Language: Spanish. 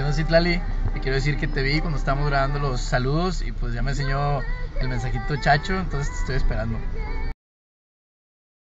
¿Qué onda, Citlali? Te quiero decir que te vi cuando estábamos grabando los saludos y pues ya me enseñó el mensajito Chacho, entonces te estoy esperando.